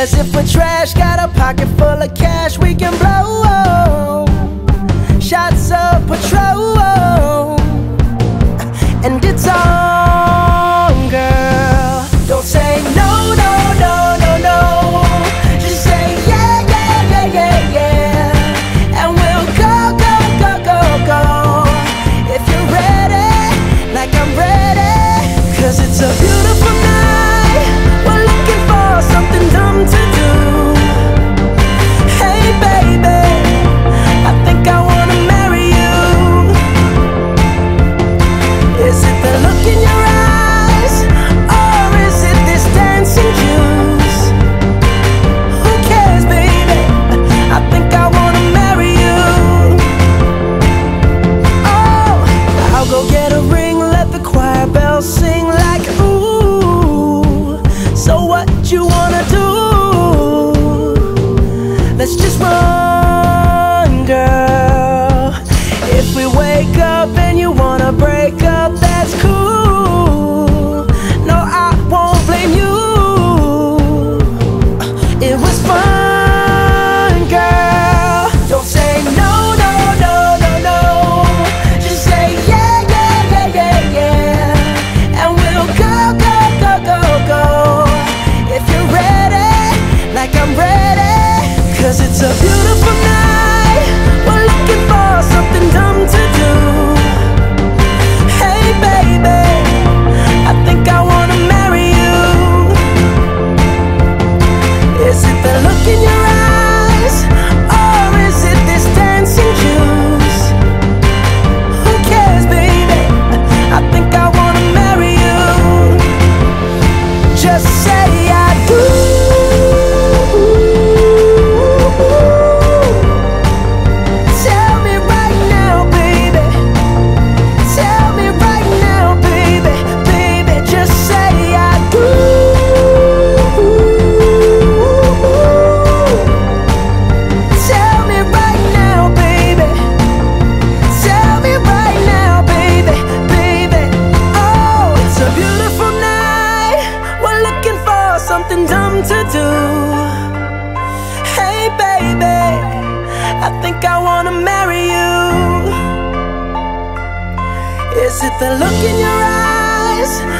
As if we're trash, got a pocket full of cash. We can blow Is it the look in your eyes?